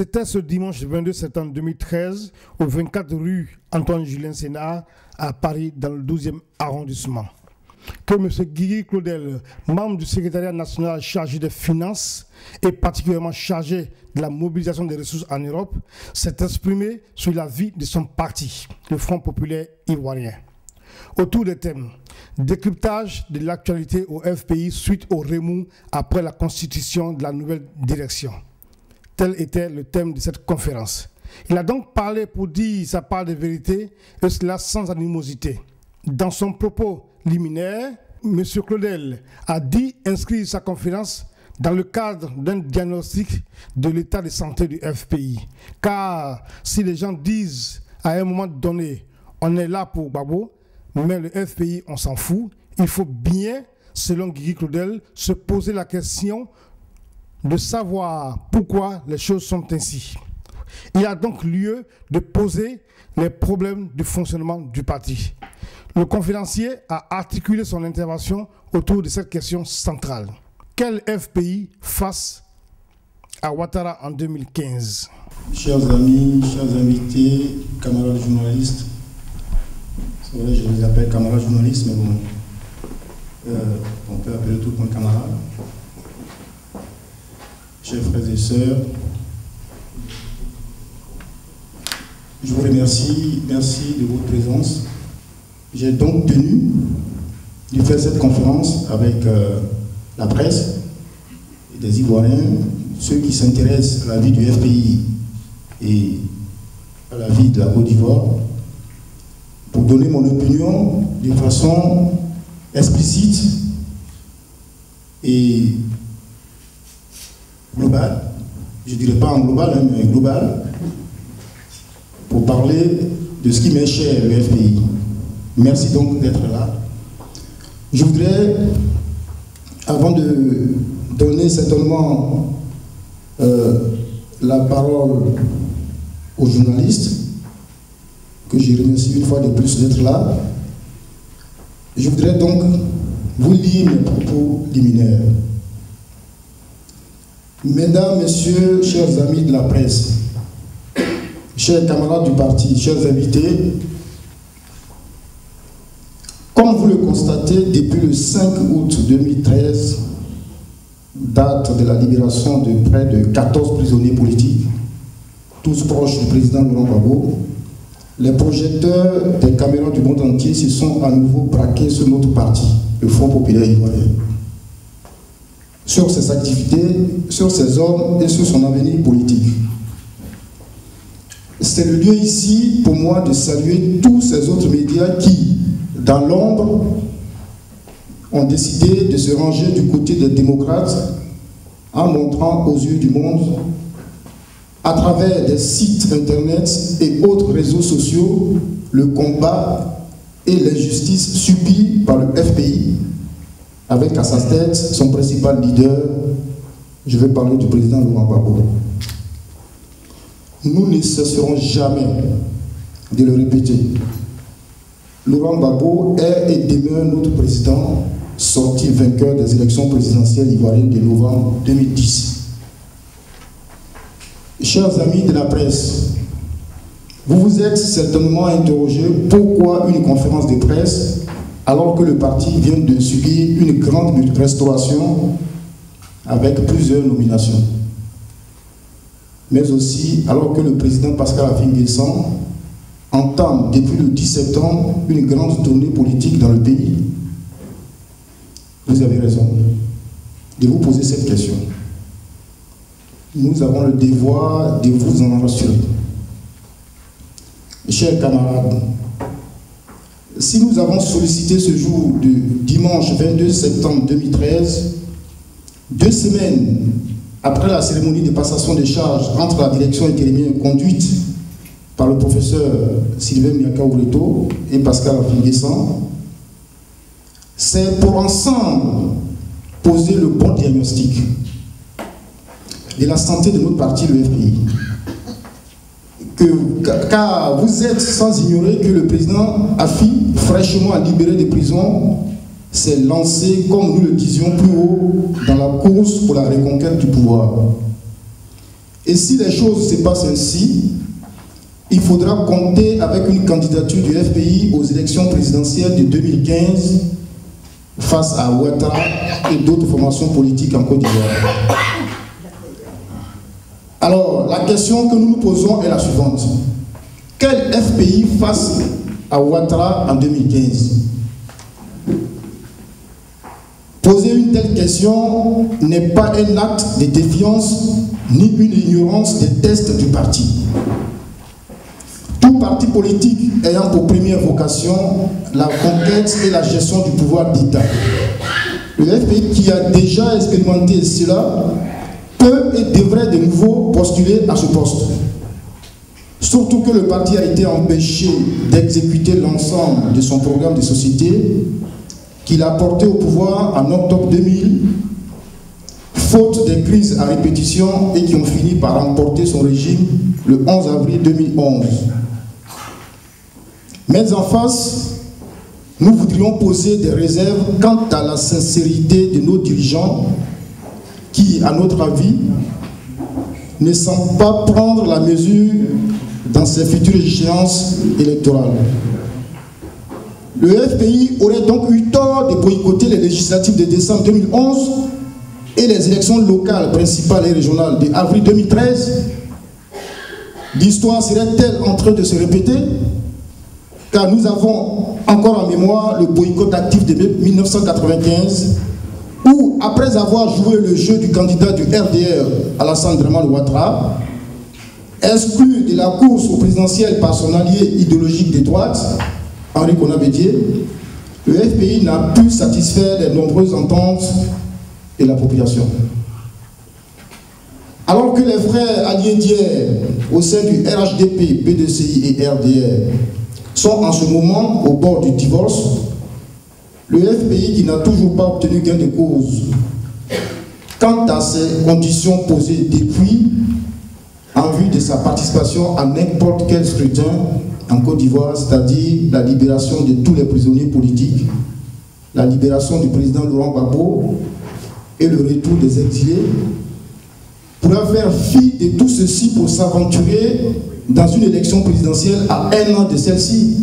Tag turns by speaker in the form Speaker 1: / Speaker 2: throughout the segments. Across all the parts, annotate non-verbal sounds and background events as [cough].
Speaker 1: C'était ce dimanche 22 septembre 2013 au 24 rue Antoine-Julien Sénat à Paris dans le 12e arrondissement que M. Guigui Claudel, membre du secrétariat national chargé des finances et particulièrement chargé de la mobilisation des ressources en Europe, s'est exprimé sur la vie de son parti, le Front populaire ivoirien. Autour des thèmes décryptage de l'actualité au FPI suite au remous après la constitution de la nouvelle direction Tel était le thème de cette conférence. Il a donc parlé pour dire sa part de vérité, et cela sans animosité. Dans son propos liminaire, M. Claudel a dit inscrire sa conférence dans le cadre d'un diagnostic de l'état de santé du FPI. Car si les gens disent à un moment donné, on est là pour Babo, mais le FPI, on s'en fout, il faut bien, selon Guy Claudel, se poser la question de savoir pourquoi les choses sont ainsi. Il y a donc lieu de poser les problèmes du fonctionnement du parti. Le conférencier a articulé son intervention autour de cette question centrale. Quel FPI face à Ouattara en 2015
Speaker 2: Chers amis, chers invités, camarades journalistes, je les appelle camarades journalistes, mais bon, euh, on peut appeler tout le monde camarade chers frères et sœurs, je vous remercie, merci de votre présence. J'ai donc tenu de faire cette conférence avec euh, la presse et des Ivoiriens, ceux qui s'intéressent à la vie du FPI et à la vie de la Côte d'Ivoire, pour donner mon opinion de façon explicite et global, je ne dirais pas en global, hein, mais global, pour parler de ce qui m'est cher, le FPI. Merci donc d'être là. Je voudrais, avant de donner certainement euh, la parole aux journalistes, que je remercie une fois de plus d'être là, je voudrais donc vous lire mes propos liminaires. Mesdames, Messieurs, chers amis de la presse, chers camarades du parti, chers invités, comme vous le constatez, depuis le 5 août 2013, date de la libération de près de 14 prisonniers politiques, tous proches du président Laurent Gbagbo, les projecteurs des caméras du monde entier se sont à nouveau braqués sur notre parti, le Front populaire ivoirien sur ses activités, sur ses hommes et sur son avenir politique. C'est le lieu ici pour moi de saluer tous ces autres médias qui, dans l'ombre, ont décidé de se ranger du côté des démocrates en montrant aux yeux du monde, à travers des sites internet et autres réseaux sociaux, le combat et l'injustice subis par le FPI avec à sa tête son principal leader, je vais parler du président Laurent Gbagbo. Nous ne cesserons jamais de le répéter. Laurent Gbagbo est et demeure notre président sorti vainqueur des élections présidentielles ivoiriennes de novembre 2010. Chers amis de la presse, vous vous êtes certainement interrogé pourquoi une conférence de presse alors que le parti vient de subir une grande restauration avec plusieurs nominations. Mais aussi alors que le président Pascal Afin-Guessan entame depuis le 10 septembre une grande tournée politique dans le pays. Vous avez raison de vous poser cette question. Nous avons le devoir de vous en rassurer. Chers camarades, si nous avons sollicité ce jour de dimanche 22 septembre 2013, deux semaines après la cérémonie de passation des charges entre la direction intérimienne conduite par le professeur Sylvain Miakaoureto et Pascal Finguessan, c'est pour ensemble poser le bon diagnostic de la santé de notre parti, le FPI car vous êtes sans ignorer que le président Afi, fraîchement libéré des prisons, s'est lancé, comme nous le disions plus haut, dans la course pour la reconquête du pouvoir. Et si les choses se passent ainsi, il faudra compter avec une candidature du FPI aux élections présidentielles de 2015 face à Ouattara et d'autres formations politiques en Côte d'Ivoire. Alors, la question que nous nous posons est la suivante. Quel FPI face à Ouattara en 2015 Poser une telle question n'est pas un acte de défiance ni une ignorance des tests du parti. Tout parti politique ayant pour première vocation la conquête et la gestion du pouvoir d'État. Le FPI qui a déjà expérimenté cela peut et devrait de nouveau postuler à ce poste. Surtout que le parti a été empêché d'exécuter l'ensemble de son programme de société qu'il a porté au pouvoir en octobre 2000, faute des crises à répétition et qui ont fini par remporter son régime le 11 avril 2011. Mais en face, nous voudrions poser des réserves quant à la sincérité de nos dirigeants qui, à notre avis, ne semblent pas prendre la mesure dans ces futures échéances électorales. Le FPI aurait donc eu tort de boycotter les législatives de décembre 2011 et les élections locales, principales et régionales de avril 2013. L'histoire serait-elle en train de se répéter? Car nous avons encore en mémoire le boycott actif de 1995 après avoir joué le jeu du candidat du RDR, Alassane Draman Ouattara, exclu de la course au présidentiel par son allié idéologique de droite, Henri Konabédier, le FPI n'a pu satisfaire les nombreuses ententes de la population. Alors que les frères alliés d'hier au sein du RHDP, PDCI et RDR sont en ce moment au bord du divorce, le FPI qui n'a toujours pas obtenu gain de cause quant à ces conditions posées depuis en vue de sa participation à n'importe quel scrutin en Côte d'Ivoire, c'est-à-dire la libération de tous les prisonniers politiques, la libération du président Laurent Gbagbo et le retour des exilés, pourra faire fi de tout ceci pour s'aventurer dans une élection présidentielle à un an de celle-ci.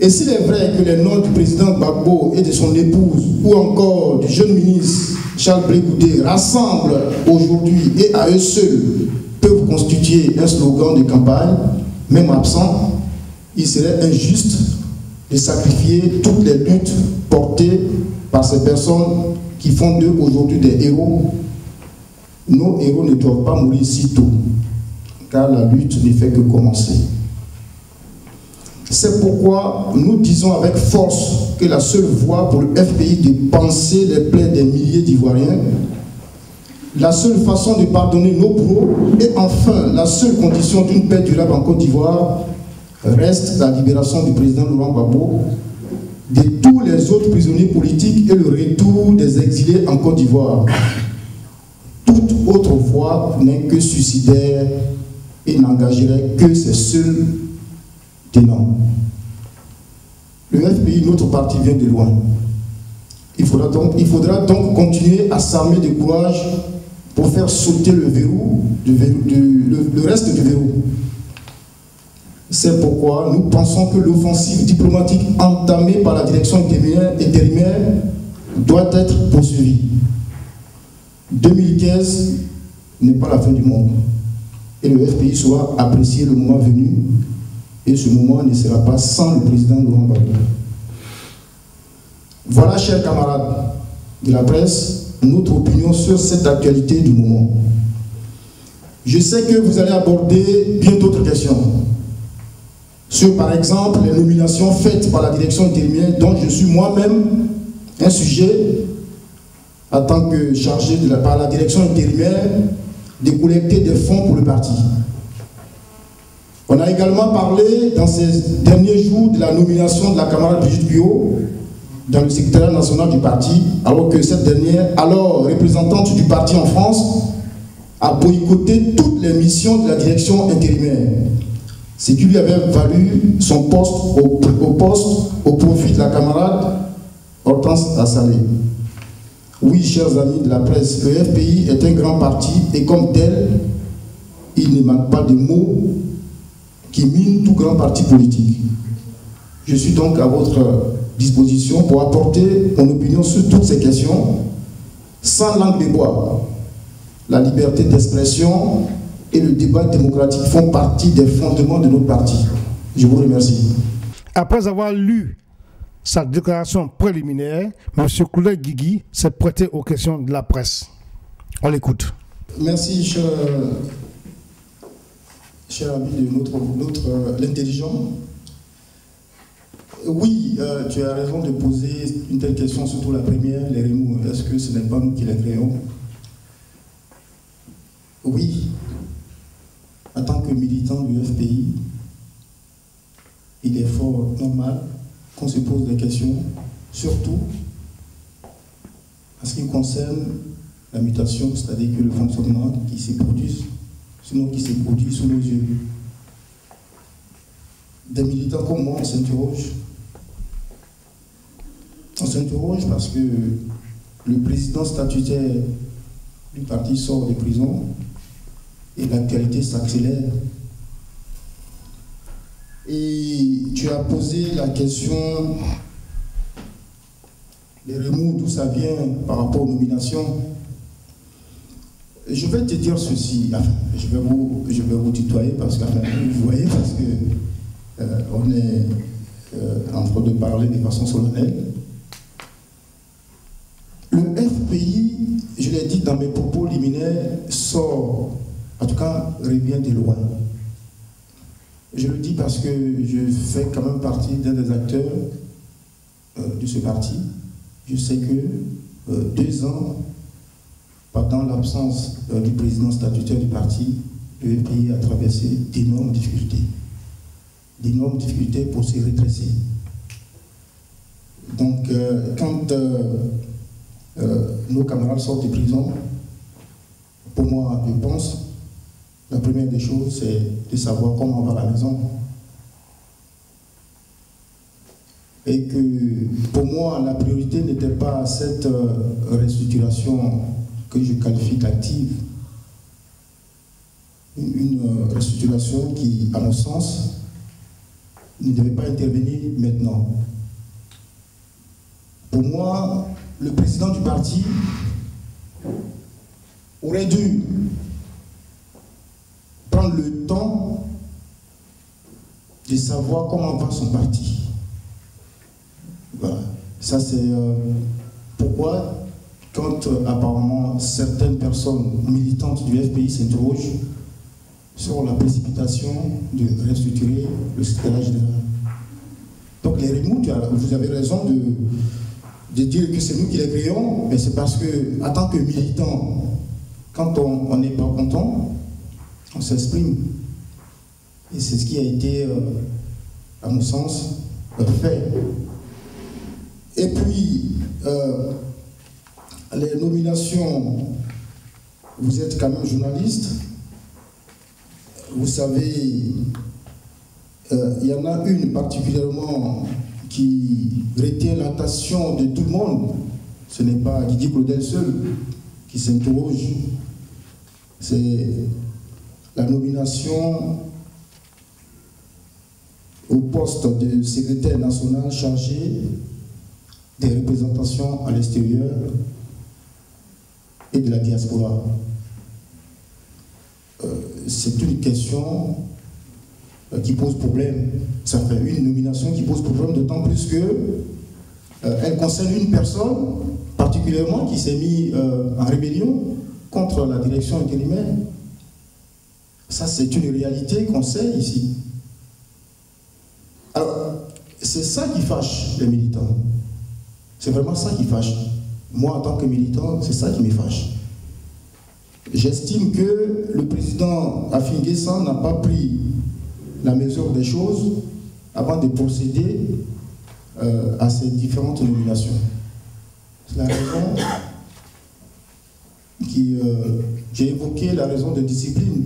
Speaker 2: Et s'il est vrai que les noms du président Gbagbo et de son épouse, ou encore du jeune ministre Charles Brégoudé, rassemblent aujourd'hui et à eux seuls peuvent constituer un slogan de campagne, même absent, il serait injuste de sacrifier toutes les luttes portées par ces personnes qui font d'eux aujourd'hui des héros. Nos héros ne doivent pas mourir si tôt, car la lutte ne fait que commencer. C'est pourquoi nous disons avec force que la seule voie pour le FPI de penser les plaies des milliers d'Ivoiriens, la seule façon de pardonner nos pros et enfin la seule condition d'une paix durable en Côte d'Ivoire reste la libération du président Laurent Gbagbo, de tous les autres prisonniers politiques et le retour des exilés en Côte d'Ivoire. Toute autre voie n'est que suicidaire et n'engagerait que ses seuls tenants. Le FPI, notre parti, vient de loin. Il faudra donc, il faudra donc continuer à s'armer de courage pour faire sauter le verrou, du le, reste du verrou. C'est pourquoi nous pensons que l'offensive diplomatique entamée par la direction intérimaire doit être poursuivie. 2015 n'est pas la fin du monde. Et le FPI sera apprécié le moment venu. Et ce moment ne sera pas sans le président Laurent Gbagbo. Voilà, chers camarades de la presse, notre opinion sur cette actualité du moment. Je sais que vous allez aborder bien d'autres questions. Sur, par exemple, les nominations faites par la direction intérimaire, dont je suis moi-même un sujet en tant que chargé de la, par la direction intérimaire de collecter des fonds pour le parti. On a également parlé dans ces derniers jours de la nomination de la camarade Brigitte Bio dans le secrétariat national du parti, alors que cette dernière, alors représentante du parti en France, a boycotté toutes les missions de la direction intérimaire, ce qui lui avait valu son poste au, poste au profit de la camarade Hortense Assalé. Oui, chers amis de la presse, le FPI est un grand parti et comme tel, il ne manque pas de mots qui minent tout grand parti politique. Je suis donc à votre disposition pour apporter mon opinion sur toutes ces questions sans langue de bois. La liberté d'expression et le débat démocratique font partie des fondements de notre parti. Je vous remercie.
Speaker 1: Après avoir lu sa déclaration préliminaire, M. Koulé Guigui s'est prêté aux questions de la presse. On l'écoute.
Speaker 2: Merci, cher, cher ami de notre, notre euh, l'intelligent. Oui, euh, tu as raison de poser une telle question, surtout la première, les remous. Est-ce que ce n'est pas nous qui les créons? Oui, en tant que militant du FPI, il est fort normal qu'on se pose des questions, surtout en ce qui concerne la mutation, c'est-à-dire que le fonctionnement qui se produit, sinon qui se produit sous nos yeux. Des militants comme moi, on s'interroge. On s'interroge parce que le président statutaire du parti sort de prison et l'actualité s'accélère. Et tu as posé la question des remous, d'où ça vient par rapport aux nominations. Je vais te dire ceci, je, vais vous, je vais vous tutoyer parce que vous voyez, parce que euh, on est euh, en train de parler de façon solennelle. Le FPI, je l'ai dit dans mes propos liminaires, sort, en tout cas, revient de loin. Je le dis parce que je fais quand même partie d'un des acteurs euh, de ce parti. Je sais que deux ans, pendant l'absence euh, du président statutaire du parti, le pays a traversé d'énormes difficultés. D'énormes difficultés pour se redresser. Donc, quand nos camarades sortent de prison, pour moi, je pense la première des choses, c'est de savoir comment va la maison. Et que pour moi, la priorité n'était pas cette euh, restructuration que je qualifie d'active. Une euh, restructuration qui, à mon sens, ne devait pas intervenir maintenant. Pour moi, le président du parti aurait dû prendre le temps de savoir comment va son parti. Voilà. Ça, c'est euh, pourquoi, quand euh, apparemment certaines personnes militantes du FPI s'interrogent sur la précipitation de restructurer le secrétaire général. Donc, les remous, vous avez raison de, dire que c'est nous qui les créons, mais c'est parce que, en tant que militant, quand on n'est pas content, on s'exprime. Et c'est ce qui a été, euh, à mon sens, fait. Et puis, euh, les nominations, vous êtes quand même journaliste. Vous savez, il y en a une particulièrement qui retient l'attention de tout le monde. Ce n'est pas Didier Claudel seul qui s'interroge. C'est la nomination au poste de secrétaire national chargé des représentations à l'extérieur et de la diaspora. Euh, c'est une question euh, qui pose problème. Ça fait une nomination qui pose problème, d'autant plus que euh, elle concerne une personne particulièrement qui s'est mise en rébellion contre la direction intérimaire. Ça, c'est une réalité qu'on sait ici. Alors, c'est ça qui fâche les militants. C'est vraiment ça qui fâche. Moi, en tant que militant, c'est ça qui me fâche. J'estime que le président Afin n'a pas pris la mesure des choses avant de procéder euh, à ces différentes nominations. C'est la raison qui. Euh, j'ai évoqué la raison de discipline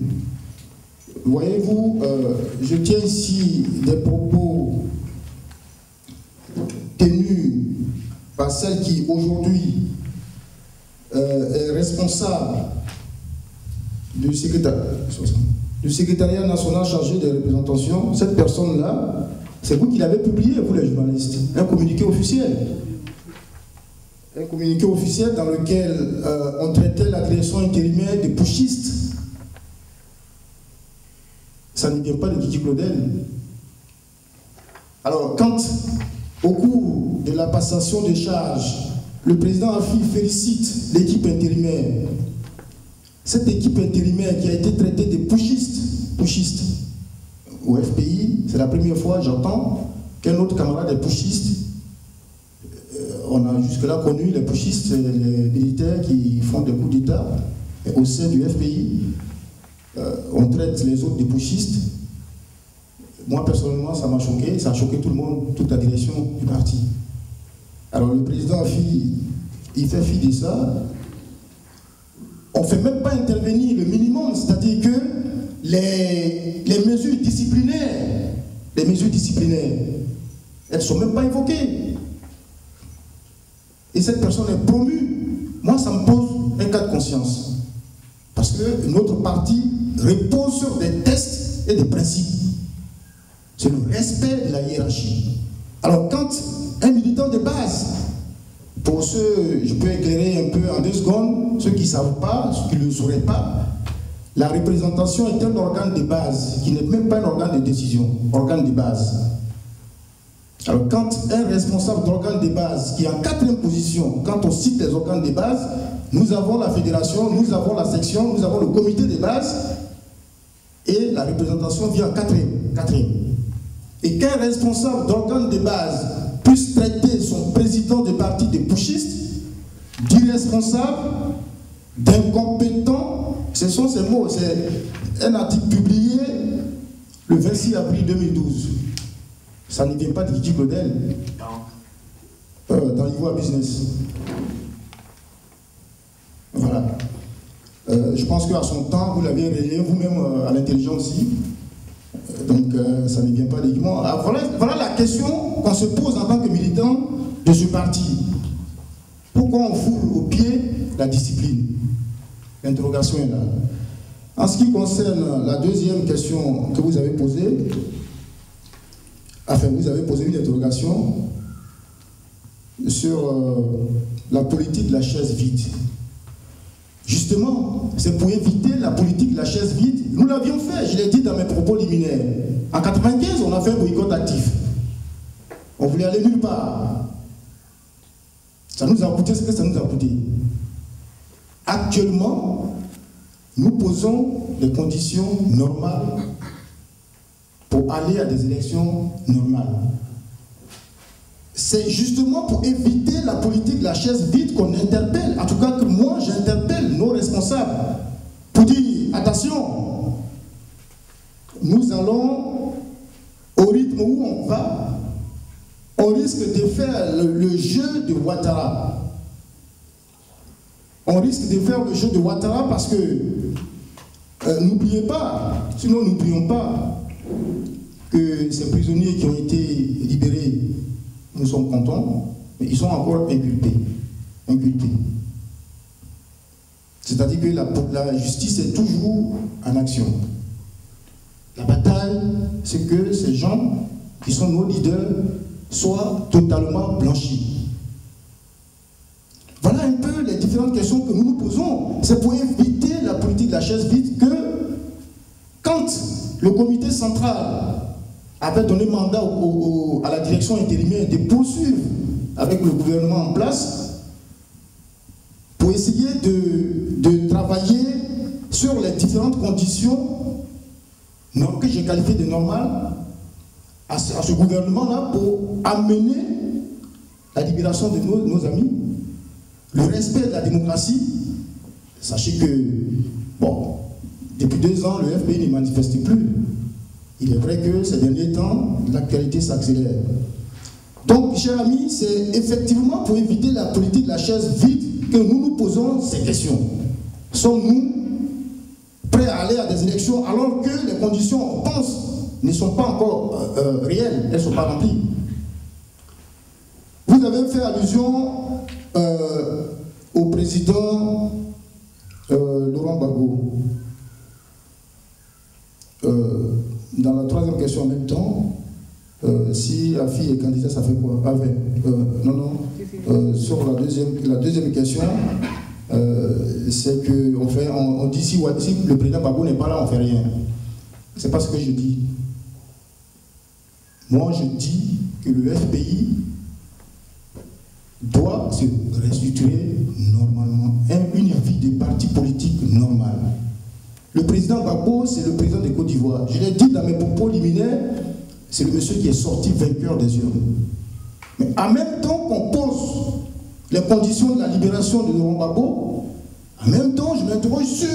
Speaker 2: Voyez-vous, euh, je tiens ici des propos tenus par celle qui aujourd'hui est responsable du, secrétariat national chargé des représentations, cette personne-là, c'est vous qui l'avez publié, vous les journalistes, un communiqué officiel. Un communiqué officiel dans lequel on traitait la création intérimaire des pushistes ça ne vient pas de Kiki Claudel. Alors, quand, au cours de la passation des charges, le président Afi félicite l'équipe intérimaire, cette équipe intérimaire qui a été traitée de pushistes, pushistes au FPI, c'est la première fois j'entends qu'un autre camarade est pushiste. Euh, on a jusque-là connu les pushistes, les militaires qui font des coups d'État au sein du FPI. Euh, on traite les autres des pushistes. Moi, personnellement, ça m'a choqué, ça a choqué tout le monde, toute la direction du parti. Alors, le président il fait fi de ça. On ne fait même pas intervenir le minimum, c'est-à-dire que les, les mesures disciplinaires, les mesures disciplinaires, elles ne sont même pas évoquées. Et cette personne est promue. Moi, ça me pose un cas de conscience. Parce que notre parti repose sur des tests et des principes. C'est le respect de la hiérarchie. Alors quand un militant de base, pour ceux, je peux éclairer un peu en deux secondes, ceux qui ne savent pas, ceux qui ne le sauraient pas, la représentation est un organe de base, qui n'est même pas un organe de décision, organe de base. Alors quand un responsable d'organe de base, qui est en quatrième position, quand on cite les organes de base, nous avons la fédération, nous avons la section, nous avons le comité de base, et la représentation vient en quatrième. quatrième. Et qu'un responsable d'organe de base puisse traiter son président de parti de pushistes, d'irresponsable, d'incompétent, ce sont ces mots. C'est un article publié le 26 avril 2012. Ça ne vient pas de Kiki Claudel. Euh, dans l'Ivoire Business. Voilà. Euh, je pense qu'à son temps, vous l'avez réglé vous-même euh, à l'intelligence aussi. Euh, donc, ça ne vient pas d'équipement. Ah, voilà, voilà la question qu'on se pose en tant que militant de ce parti. Pourquoi on foule au pied la discipline? L'interrogation est là. En ce qui concerne la deuxième question que vous avez posée, enfin, vous avez posé une interrogation sur la politique de la chaise vide. Justement, c'est pour éviter la politique de la chaise vide. Nous l'avions fait, je l'ai dit dans mes propos liminaires. En 1995, on a fait un boycott actif. On voulait aller nulle part. Ça nous a coûté ce que ça nous a coûté. Actuellement, nous posons les conditions normales pour aller à des élections normales. C'est justement pour éviter la politique de la chaise vide qu'on interpelle, en tout cas que moi j'interpelle nos responsables, pour dire, attention, nous allons au rythme où on va, on risque de faire le, jeu de Ouattara. On risque de faire le jeu de Ouattara parce que, euh, n'oubliez pas, sinon n'oublions pas que ces prisonniers qui ont été libérés nous sommes contents, mais ils sont encore inculpés. inculpés. C'est-à-dire que la, justice est toujours en action. La bataille, c'est que ces gens qui sont nos leaders soient totalement blanchis. Voilà un peu les différentes questions que nous nous posons. C'est pour éviter la politique de la chaise vide que quand le comité central avait donné mandat à la direction intérimaire de poursuivre avec le gouvernement en place pour essayer de, travailler sur les différentes conditions que j'ai qualifiées de normales à ce, gouvernement-là pour amener la libération de nos, nos, amis, le respect de la démocratie. Sachez que, bon, depuis deux ans, le FPI ne manifeste plus. Il est vrai que ces derniers temps, l'actualité s'accélère. Donc, chers amis, c'est effectivement pour éviter la politique de la chaise vide que nous nous posons ces questions. Sommes-nous prêts à aller à des élections alors que les conditions, on pense, ne sont pas encore euh, euh, réelles, elles ne sont pas remplies Vous avez fait allusion euh, au président Gbagbo. Euh, dans la troisième question en même temps, euh, si Afi est candidat, ça fait quoi? Ah, Non, non. sur la deuxième, la deuxième question, c'est que on, fait, on, dit si, si, le président Gbagbo n'est pas là, on ne fait rien. C'est pas ce que je dis. Moi, je dis que le FPI doit se restituer normalement, une vie de parti politique normale. Le président Gbagbo, c'est le président de Côte d'Ivoire. Je l'ai dit dans mes propos liminaires, c'est le monsieur qui est sorti vainqueur des urnes. Mais en même temps qu'on pose les conditions de la libération de Laurent Gbagbo, en même temps, je m'interroge sur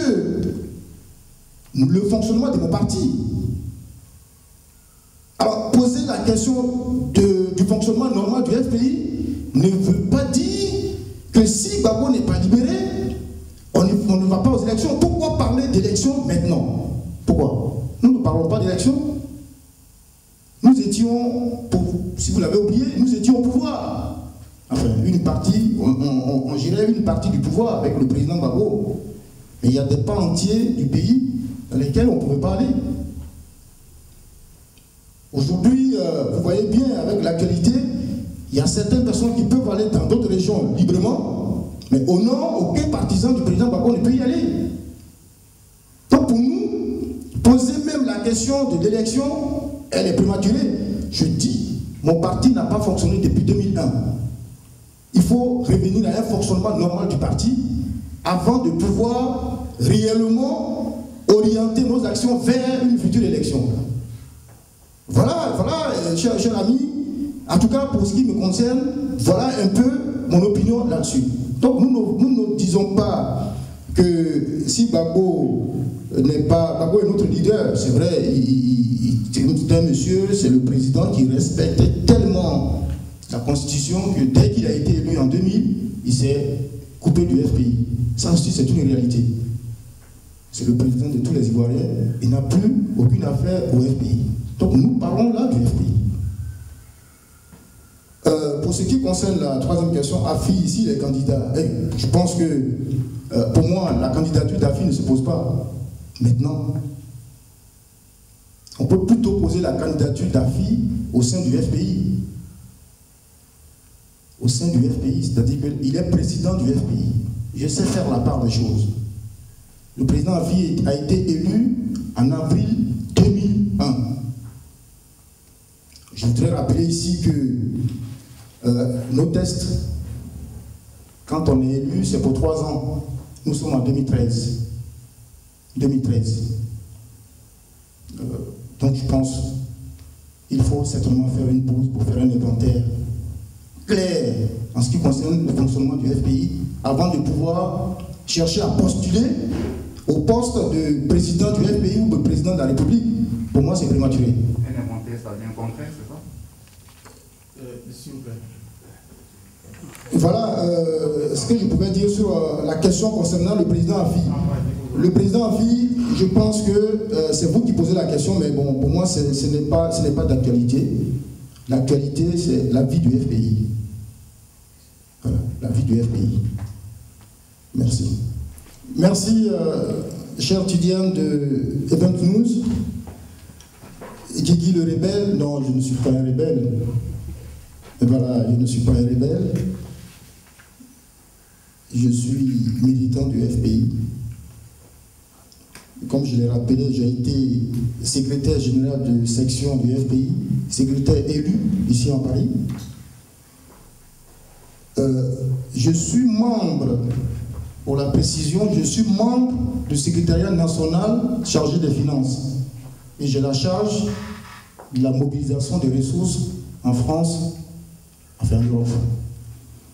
Speaker 2: le fonctionnement de mon parti. Alors, poser la question du fonctionnement normal du FPI ne veut pas dire que si Gbagbo n'est pas libéré, on ne, va pas aux élections. Pourquoi parler d'élections maintenant? Pourquoi? Nous ne parlons pas d'élections. Nous étions, si vous l'avez oublié, nous étions au pouvoir. Enfin, une partie, on, on, gérait une partie du pouvoir avec le président Gbagbo. Mais il y a des pans entiers du pays dans lesquels on ne pouvait pas aller. Aujourd'hui, euh, vous voyez bien avec l'actualité, il y a certaines personnes qui peuvent aller dans d'autres régions librement, mais au nom, aucun partisan du président Bako ne peut y aller. Donc pour nous, poser même la question de l'élection, elle est prématurée. Je dis, mon parti n'a pas fonctionné depuis 2001. Il faut revenir à un fonctionnement normal du parti avant de pouvoir réellement orienter nos actions vers une future élection. Voilà, voilà, euh, cher, ami, en tout cas, pour ce qui me concerne, voilà un peu mon opinion là-dessus. Donc, nous, ne disons pas que si Babo n'est pas. Babo est notre leader, c'est vrai, c'est un monsieur, c'est le président qui respecte tellement la Constitution que dès qu'il a été élu en 2000, il s'est coupé du FPI. Ça aussi, c'est une réalité. C'est le président de tous les Ivoiriens. Il n'a plus aucune affaire au FPI. Donc nous parlons là du FPI. Euh, pour ce qui concerne la troisième question, AFI, ici, les candidats, eh, je pense que euh, pour moi, la candidature d'AFI ne se pose pas maintenant. On peut plutôt poser la candidature d'AFI au sein du FPI. Au sein du FPI, c'est-à-dire qu'il est président du FPI. Je sais faire la part des choses. Le président a été élu en avril 2001. Je voudrais rappeler ici que euh, nos tests, quand on est élu, c'est pour trois ans. Nous sommes en 2013. 2013. Euh, donc je pense qu'il faut certainement faire une pause pour faire un inventaire clair en ce qui concerne le fonctionnement du FPI avant de pouvoir chercher à postuler au poste de président du FPI ou de président de la République. Pour moi, c'est prématuré.
Speaker 3: Un inventaire, ça vient concret, c'est ça?
Speaker 2: Euh, S'il vous plaît. Voilà euh, ce que je pouvais dire sur euh, la question concernant le président Afi. Le président Afi, je pense que euh, c'est vous qui posez la question, mais bon, pour moi, ce n'est pas, pas d'actualité. L'actualité, c'est la vie du FPI. Voilà, la vie du FPI. Merci. Merci, cher étudiant de Event News. Guigui le rebelle, non, je ne suis pas un rebelle. Et voilà, je ne suis pas un rebelle je suis militant du FPI. Comme je l'ai rappelé, j'ai été secrétaire général de section du FPI, secrétaire élu ici en Paris. Euh, je suis membre, pour la précision, je suis membre du secrétariat national chargé des finances. Et j'ai la charge de la mobilisation des ressources en France, enfin en Europe.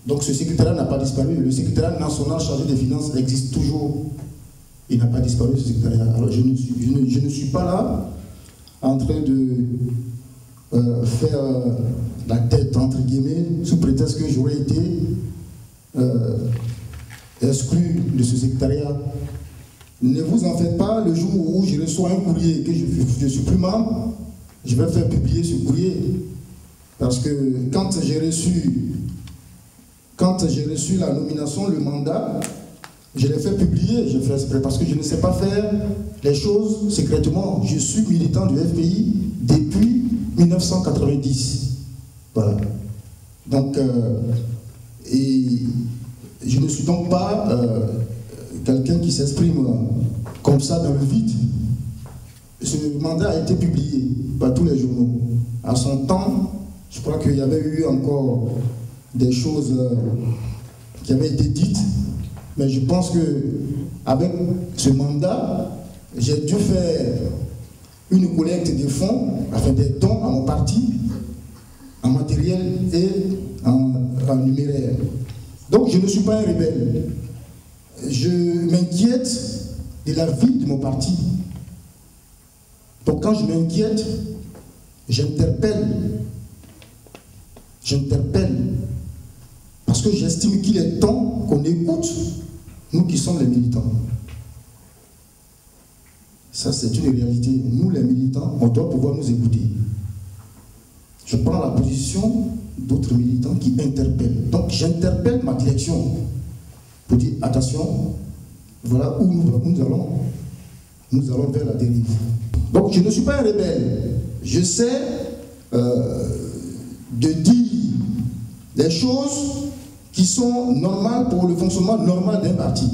Speaker 2: Donc ce secrétariat n'a pas disparu. Le secrétariat national chargé des finances existe toujours. Il n'a pas disparu ce secrétariat. Alors je ne suis, je ne, suis pas là en train de euh, faire la tête, entre guillemets, sous prétexte que j'aurais été euh, exclu de ce secrétariat. Ne vous en faites pas, le jour où je reçois un courrier et que je suis plus membre, je vais faire publier ce courrier. Parce que quand j'ai reçu quand j'ai reçu la nomination, le mandat, Je l'ai fait publier, je fais exprès parce que je ne sais pas faire les choses secrètement. Je suis militant du FPI depuis 1990. Voilà. Donc, euh, et je ne suis donc pas euh, quelqu'un qui s'exprime comme ça dans le vide. Ce mandat a été publié par tous les journaux. À son temps, je crois qu'il y avait eu encore des choses euh, qui avaient été dites mais je pense que avec ce mandat, j'ai dû faire une collecte de fonds, enfin des dons à mon parti, en matériel et en, en numéraire. Donc je ne suis pas un rebelle. Je m'inquiète de la vie de mon parti. Donc quand je m'inquiète, j'interpelle. J'interpelle. Parce que j'estime qu'il est temps qu'on écoute nous qui sommes les militants. Ça, c'est une réalité. Nous, les militants, on doit pouvoir nous écouter. Je prends la position d'autres militants qui interpellent. Donc, j'interpelle ma direction pour dire attention, voilà où nous, allons. Nous allons vers la dérive. Donc, je ne suis pas un rebelle. Je sais euh, de dire des choses qui sont normales pour le fonctionnement normal d'un parti.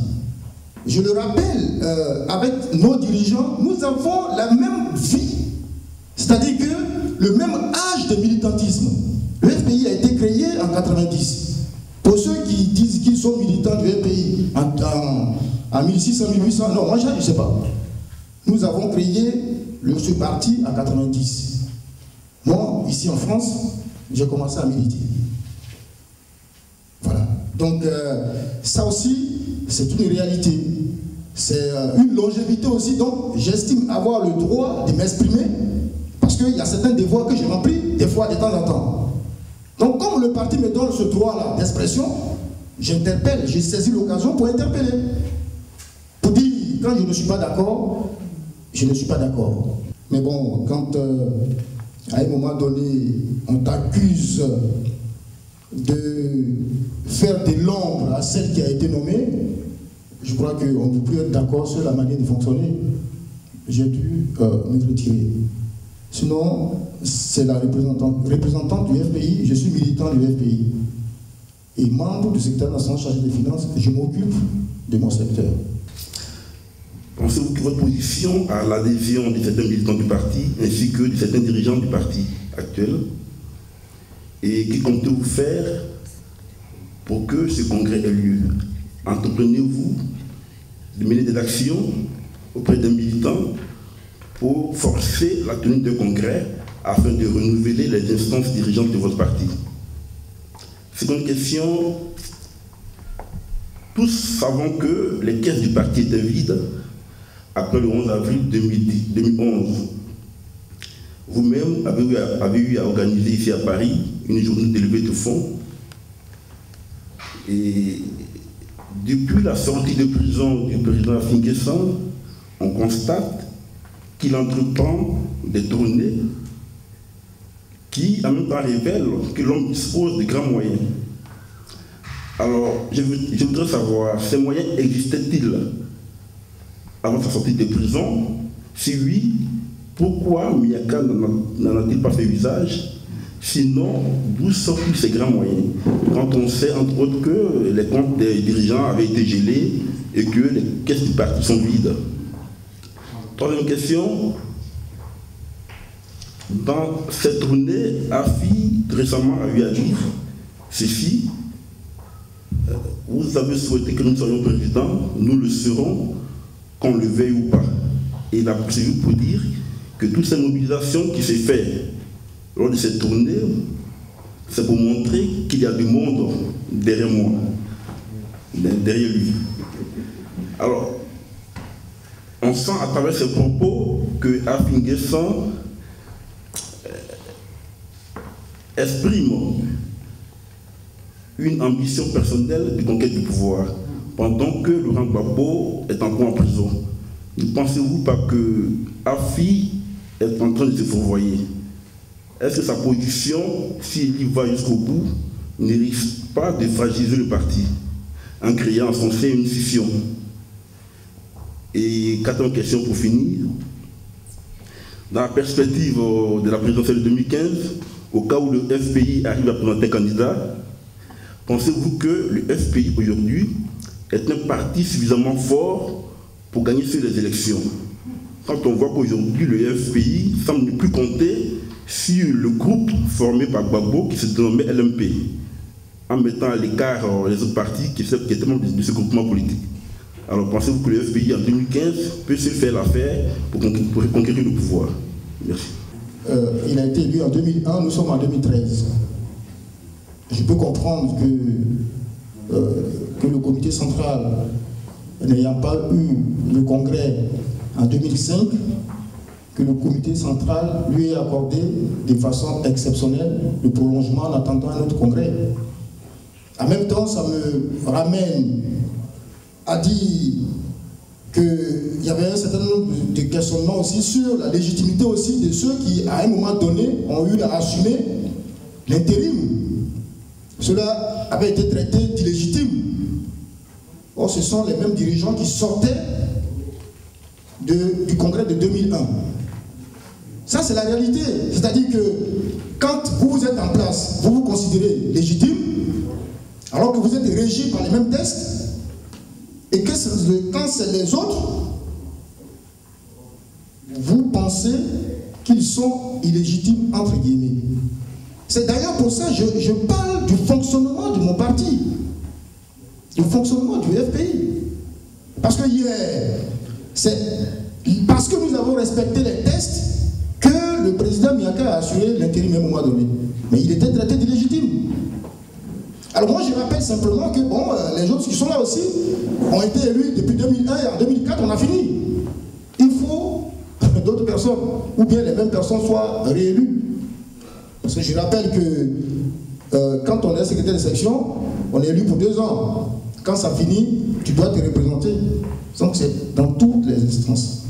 Speaker 2: Je le rappelle, euh, avec nos dirigeants, nous avons la même vie, c'est-à-dire que le même âge de militantisme. Le FPI a été créé en 90. Pour ceux qui disent qu'ils sont militants du FPI en, en, 1600, 1800, non, moi je ne sais pas. Nous avons créé le, ce parti en 90. Moi, ici en France, j'ai commencé à militer. Donc euh, ça aussi, c'est une réalité. C'est euh, une longévité aussi. Donc j'estime avoir le droit de m'exprimer parce qu'il y a certains devoirs que je remplis des fois de temps en temps. Donc comme le parti me donne ce droit-là d'expression, j'interpelle, j'ai saisi l'occasion pour interpeller. Pour dire, quand je ne suis pas d'accord, je ne suis pas d'accord. Mais bon, quand euh, à un moment donné, on t'accuse de faire de l'ombre à celle qui a été nommée, je crois qu'on ne peut plus être d'accord sur la manière de fonctionner. J'ai dû euh, me retirer. Sinon, c'est la représentante, représentante du FPI, je suis militant du FPI. Et membre du secteur national chargé des finances, je m'occupe de mon secteur.
Speaker 4: Pensez-vous que votre position à l'adhésion de certains militants du parti ainsi que de certains dirigeants du parti actuel et qui comptez-vous faire pour que ce congrès ait lieu Entreprenez-vous de mener des actions auprès des militants pour forcer la tenue de congrès afin de renouveler les instances dirigeantes de votre parti? Seconde question, tous savons que les caisses du parti étaient vides après le 11 avril 2011. Vous-même avez, avez eu à organiser ici à Paris une journée d'élevée de fonds. Et depuis la sortie de prison du président Finguessan, on constate qu'il entreprend des tournées qui en même temps révèlent que l'homme dispose de grands moyens. Alors, je, voudrais savoir, ces moyens existaient-ils avant sa sortie de prison? Si oui, pourquoi Miyaka n'en a-t-il pas fait usage? Sinon, d'où sortent ces grands moyens? Quand on sait, entre autres, que les comptes des dirigeants avaient été gelés et que les caisses du parti sont vides. Troisième question. Dans cette tournée, AFI récemment a eu à dire ceci. Euh, vous avez souhaité que nous soyons présidents, nous le serons, qu'on le veuille ou pas. Et il a poursuivi pour dire que toute cette mobilisation qui s'est faite lors de cette tournée, c'est pour montrer qu'il y a du monde derrière moi, derrière lui. Alors, on sent à travers ces propos que Afinguessan euh, exprime une ambition personnelle de conquête du pouvoir, pendant que Laurent Gbagbo est encore en prison. Ne pensez-vous pas que Afi est en train de se fourvoyer? Est-ce que sa position, s'il y va jusqu'au bout, ne risque pas de fragiliser le parti en créant son sein une scission? Et quatrième question pour finir. Dans la perspective euh, de la présidentielle 2015, au cas où le FPI arrive à présenter un candidat, pensez-vous que le FPI aujourd'hui est un parti suffisamment fort pour gagner sur les élections? Quand on voit qu'aujourd'hui le FPI semble ne plus compter sur le groupe formé par Gbagbo qui se dénommait LMP, en mettant à l'écart euh, les autres partis qui, étaient membres de ce groupement politique. Alors pensez-vous que le FPI en 2015 peut se faire l'affaire pour, conquérir le pouvoir? Merci.
Speaker 2: Euh, il a été élu en 2001, nous sommes en 2013. Je peux comprendre que, euh, que le comité central, n'ayant pas eu le congrès en 2005, que le comité central lui ait accordé de façon exceptionnelle le prolongement en attendant un autre congrès. En même temps, ça me ramène à dire qu'il y avait un certain nombre de questionnements aussi sur la légitimité aussi de ceux qui, à un moment donné, ont eu à assumer l'intérim. Cela avait été traité d'illégitime. Or, ce sont les mêmes dirigeants qui sortaient du congrès de 2001. Ça, c'est la réalité. C'est-à-dire que quand vous, êtes en place, vous vous considérez légitime, alors que vous êtes régi par les mêmes tests, et que quand c'est les autres, vous pensez qu'ils sont illégitimes, entre guillemets. C'est d'ailleurs pour ça que je, je, parle du fonctionnement de mon parti, du fonctionnement du FPI. Parce que hier, c'est parce que nous avons respecté les tests a assuré l'intérim à un moment donné. Mais il était traité d'illégitime. Alors moi, je rappelle simplement que bon, euh, les autres qui sont là aussi ont été élus depuis 2001 et en 2004, on a fini. Il faut [laughs] d'autres personnes, ou bien les mêmes personnes, soient réélues. Parce que je rappelle que euh, quand on est secrétaire de section, on est élu pour deux ans. Quand ça finit, tu dois te représenter. Donc c'est dans toutes les instances.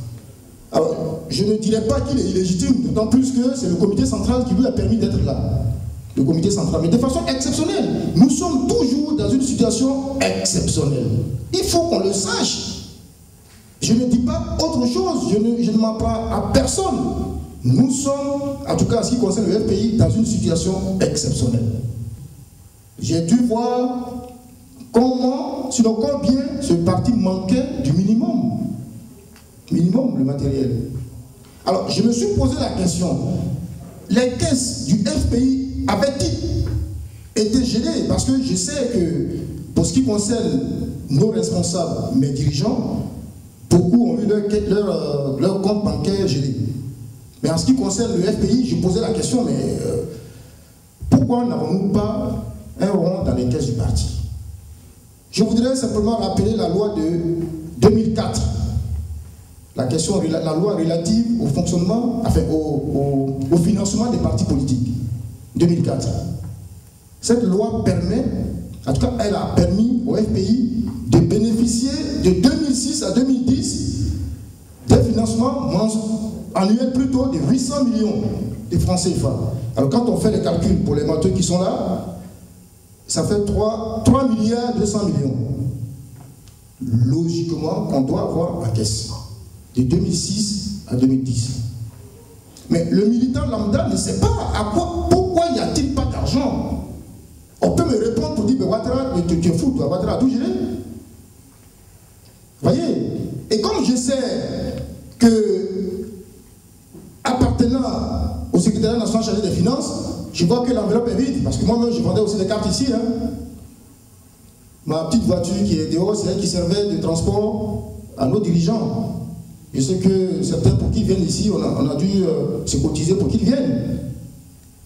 Speaker 2: Alors, je ne dirais pas qu'il est illégitime, d'autant plus que c'est le comité central qui lui a permis d'être là le comité central, mais de façon exceptionnelle. Nous sommes toujours dans une situation exceptionnelle. Il faut qu'on le sache. Je ne dis pas autre chose, je ne, je mens pas à personne. Nous sommes, en tout cas en ce qui concerne le FPI, dans une situation exceptionnelle. J'ai dû voir comment, sinon combien ce parti manquait du minimum. Minimum, le matériel. Alors, je me suis posé la question, les caisses du FPI avait-il été gêné Parce que je sais que pour ce qui concerne nos responsables, mes dirigeants, beaucoup ont eu leur, leur, leur compte bancaire gelé. Mais en ce qui concerne le FPI, je posais la question, mais euh, pourquoi n'avons-nous pas un rond dans les caisses du parti? Je voudrais simplement rappeler la loi de 2004, la, question, la loi relative au fonctionnement, enfin au, financement des partis politiques. 2004. Cette loi permet, en tout cas, elle a permis au FPI de bénéficier de 2006 à 2010 des financements annuels plutôt de 800 millions de francs CFA. Alors quand on fait les calculs pour les matheux qui sont là, ça fait 3, 3 milliards 200 millions. Logiquement, on doit avoir la caisse de 2006 à 2010. Mais le militant lambda ne sait pas à quoi, pourquoi n'y a-t-il pas d'argent? On peut me répondre pour dire, mais Ouattara, mais tu, es fou, toi, Ouattara tout géré. Voyez? Et comme je sais que, appartenant au secrétaire national chargé des finances, je vois que l'enveloppe est vide, parce que moi-même, je vendais aussi des cartes ici. Hein. Ma petite voiture qui est dehors, c'est elle qui servait de transport à nos dirigeants. Je sais que certains, pour qu'ils viennent ici, on a, dû euh, se cotiser pour qu'ils viennent.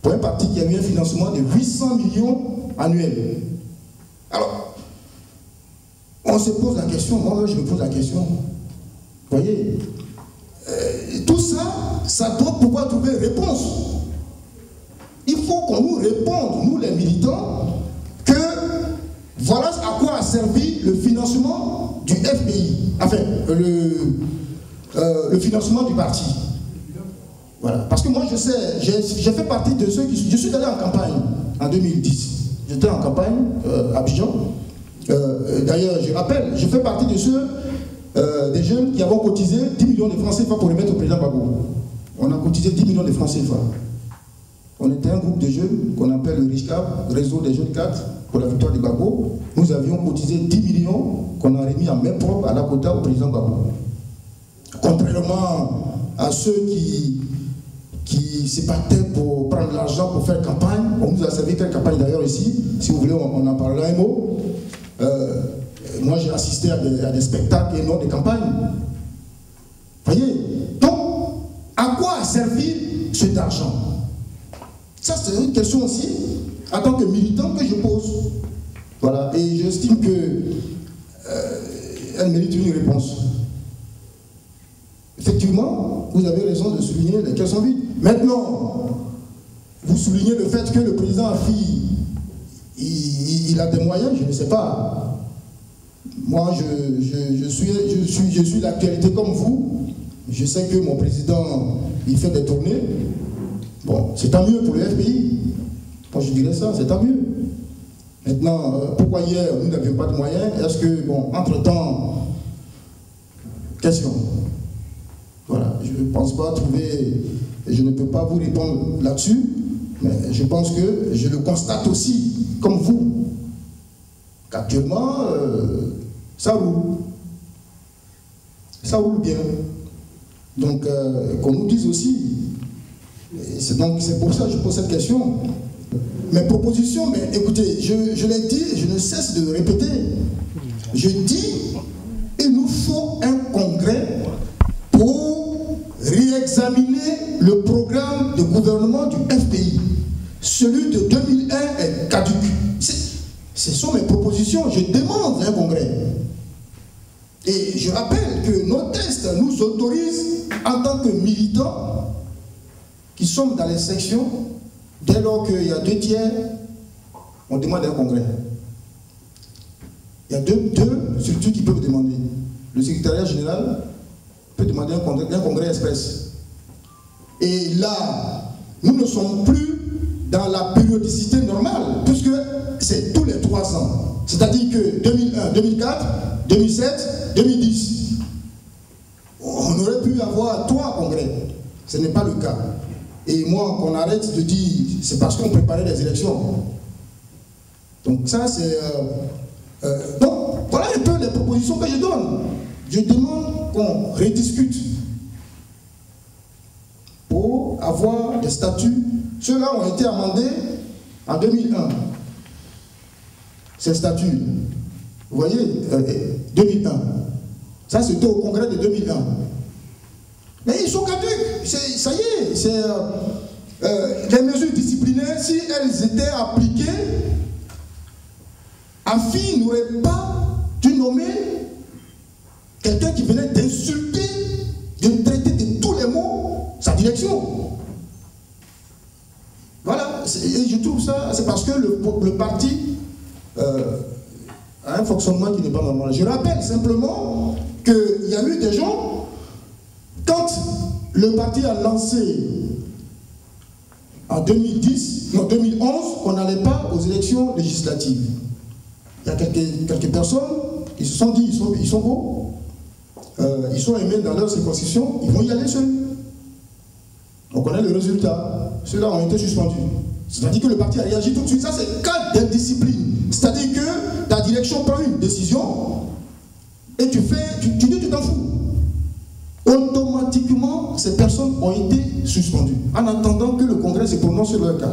Speaker 2: Pour un parti qui a eu un financement de 800 millions annuels. Alors, on se pose la question, moi je me pose la question. Vous voyez euh, Tout ça, ça doit pouvoir trouver réponse. Il faut qu'on nous réponde, nous les militants, que voilà à quoi a servi le financement du FPI. Enfin, le, euh, le financement du parti. Voilà. Parce que moi, je sais, j'ai fait partie de ceux qui... Je suis allé en campagne en 2010. J'étais en campagne euh, à Abidjan. Euh, D'ailleurs, je rappelle, je fais partie de ceux, euh, des jeunes qui avons cotisé 10 millions de francs CFA pour les mettre au président Babou. On a cotisé 10 millions de francs CFA. On était un groupe de jeunes qu'on appelle le RICAP, Réseau des jeunes 4 pour la victoire de Babo. Nous avions cotisé 10 millions qu'on a remis en main propre à la quota au président Babo. Contrairement à ceux qui, qui se battaient pour prendre l'argent pour faire campagne, on nous a servi quelle campagne d'ailleurs ici, si vous voulez, on, en parlera un mot. Euh, moi j'ai assisté à des, spectacles et non des campagnes. Voyez? Donc, à quoi a servi cet argent? Ça, c'est une question aussi, en tant que militant, que je pose. Voilà, et j'estime que euh, mérite une réponse. Effectivement, vous avez raison de souligner les caisses sont vides. Maintenant, vous soulignez le fait que le président a il, a des moyens, je ne sais pas. Moi, je suis, je suis, je suis l'actualité comme vous. Je sais que mon président, il fait des tournées. Bon, c'est tant mieux pour le FPI. Moi, je dirais ça, c'est tant mieux. Maintenant, euh, pourquoi hier, nous n'avions pas de moyens? Est-ce que, bon, entre-temps, question. Voilà, je ne pense pas trouver, je ne peux pas vous répondre là-dessus, mais je pense que je le constate aussi, comme vous, qu'actuellement, euh, ça roule. Ça roule bien. Donc, euh, qu'on nous dise aussi, c'est donc c'est pour ça que je pose cette question. Mes propositions, mais écoutez, je, je l'ai dit, je ne cesse de répéter. Je dis, il nous faut un congrès réexaminer le programme de gouvernement du FPI. Celui de 2001 est caduque. Ce sont mes propositions. Je demande un congrès. Et je rappelle que nos tests nous autorisent, en tant que militants, qui sommes dans les sections, dès lors qu'il y a deux tiers, on demande un congrès. Il y a deux, deux structures qui peuvent demander. Le secrétariat général peut demander un congrès, un congrès express. Et là, nous ne sommes plus dans la périodicité normale, puisque c'est tous les trois ans. C'est-à-dire que 2001, 2004, 2007, 2010. On aurait pu avoir trois congrès. Ce n'est pas le cas. Et moi, qu'on arrête de dire, c'est parce qu'on préparait les élections. Donc ça, c'est... euh, euh, donc, voilà un peu les propositions que je donne. Je demande qu'on rediscute avoir des statuts. Ceux-là ont été amendés en 2001. Ces statuts, vous voyez, euh, 2001. Ça, c'était au congrès de 2001. Mais ils sont caducs. Ça y est, c'est euh, euh, les mesures disciplinaires, si elles étaient appliquées, Afi n'aurait pas dû nommer quelqu'un qui venait d'insulter, de traiter Voilà, et je trouve ça, c'est parce que le, parti euh, a un fonctionnement qui n'est pas normal. Je rappelle simplement qu'il y a eu des gens, quand le parti a lancé en 2010, non 2011, qu'on n'allait pas aux élections législatives. Il y a quelques, quelques personnes qui se sont dit ils sont, ils sont beaux, euh, ils sont aimés dans leur circonscription, ils vont y aller seuls. On connaît le résultat. Ceux-là ont été suspendus. C'est-à-dire que le parti a réagi tout de suite. Ça, c'est cas d'indiscipline. C'est-à-dire que ta direction prend une décision et tu fais, tu, dis tu t'en fous. Automatiquement, ces personnes ont été suspendues en attendant que le Congrès se prononce sur leur cas.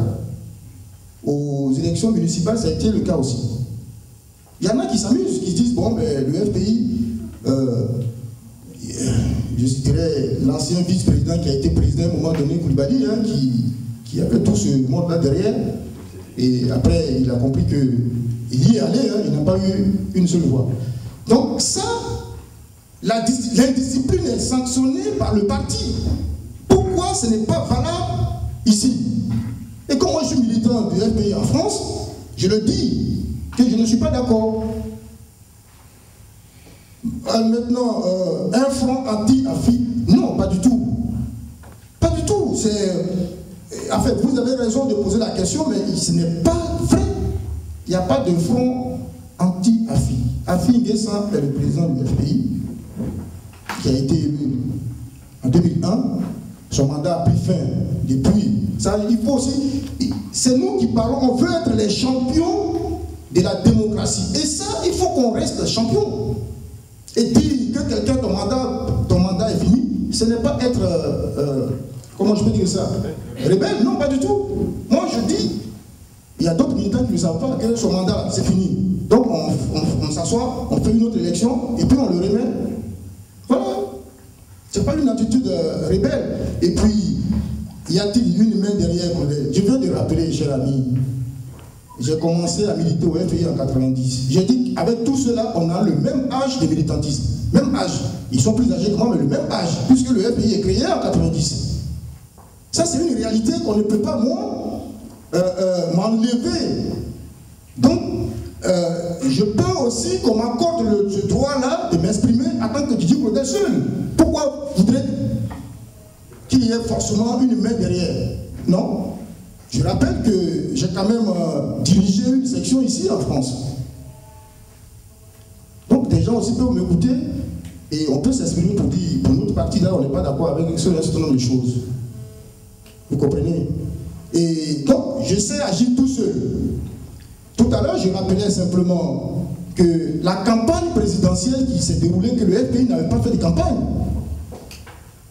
Speaker 2: Aux élections municipales, ça a été le cas aussi. Il y en a qui s'amusent, qui disent bon, mais le FPI, euh, je dirais l'ancien vice-président qui a été président à un moment donné, Koulibaly, hein, qui, avait tout ce monde-là derrière. Et après, il a compris qu'il y est allé, hein, il n'a pas eu une seule voix. Donc ça, l'indiscipline est sanctionnée par le parti. Pourquoi ce n'est pas valable ici? Et comme moi je suis militant du FPI en France, je le dis que je ne suis pas d'accord. Euh, maintenant, euh, un front anti-AFI, non, pas du tout. Pas du tout. C'est, euh, en fait, vous avez raison de poser la question, mais ce n'est pas vrai. Il n'y a pas de front anti anti-AFI. AFI Nguessa est le président du FPI qui a été élu en 2001. Son mandat a pris fin depuis. Il faut aussi. C'est nous qui parlons. On veut être les champions de la démocratie. Et ça, il faut qu'on reste champion. Et dire que quelqu'un, ton mandat, ton mandat est fini, ce n'est pas être. euh, euh, comment je peux dire ça Rebelle Non, pas du tout. Moi, je dis, il y a d'autres militants qui ne savent pas que son mandat, c'est fini. Donc, on, s'assoit, on fait une autre élection, et puis on le remet. Voilà. C'est pas une attitude euh, rebelle. Et puis, y a-t-il une main derrière Claudel Je viens de rappeler, cher ami, j'ai commencé à militer au FPI en 90. J'ai dit qu'avec tout cela, on a le même âge de militantisme. Même âge. Ils sont plus âgés que moi, mais le même âge, puisque le FPI est créé en 90. Ça, c'est une réalité qu'on ne peut pas, moi, euh, euh, m'enlever. Donc, euh, je peux aussi qu'on m'accorde le- ce droit-là de m'exprimer en tant que Didier Claudel seul. Pourquoi voudrais qu'il y ait forcément une main derrière? Non. Je rappelle que j'ai quand même dirigé une section ici en France. Gens aussi peuvent m'écouter et on peut s'exprimer pour dire, pour notre partie là, on n'est pas d'accord avec ce certain nombre de choses. Vous comprenez? Et donc, je sais agir tout seul. Tout à l'heure, je rappelais simplement que la campagne présidentielle qui s'est déroulée, que le FPI n'avait pas fait de campagne.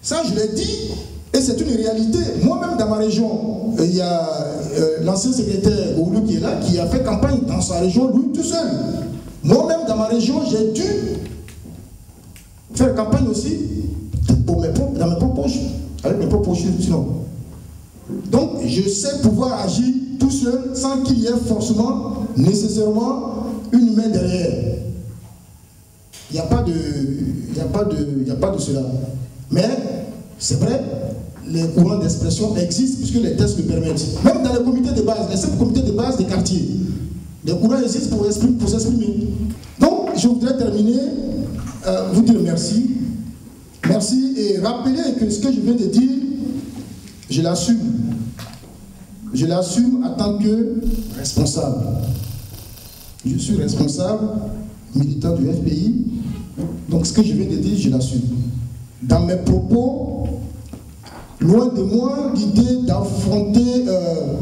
Speaker 2: Ça, je l'ai dit, et c'est une réalité. Moi-même, dans ma région, il y a euh, l'ancien secrétaire Oulu qui est là, qui a fait campagne dans sa région, lui tout seul. Moi-même, dans ma région, j'ai dû faire campagne aussi dans mes propres poches, avec mes propres poches, sinon. Donc, je sais pouvoir agir tout seul sans qu'il y ait forcément, nécessairement, une main derrière. Il n'y a pas de, a a pas de cela. Mais c'est vrai, les courants d'expression existent puisque les tests le permettent. Même dans les comités de base, les simples comités de base des quartiers, les courants existent pour s'exprimer. Donc, je voudrais terminer, euh, vous dire merci. Merci et rappeler que ce que je viens de dire, je l'assume. Je l'assume en tant que responsable. Je suis responsable, militant du FPI. Donc ce que je viens de dire, je l'assume. Dans mes propos, loin de moi l'idée d'affronter euh,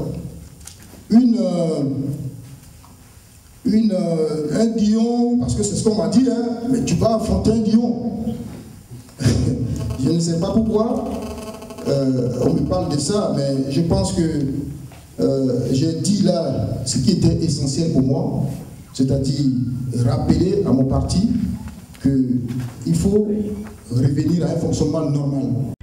Speaker 2: une, euh, euh, un lion, parce que c'est ce qu'on m'a dit, hein, mais tu vas affronter un lion. [laughs] je ne sais pas pourquoi euh, on me parle de ça, mais je pense que euh, j'ai dit là ce qui était essentiel pour moi, c'est-à-dire rappeler à mon parti qu'il faut revenir à un fonctionnement normal.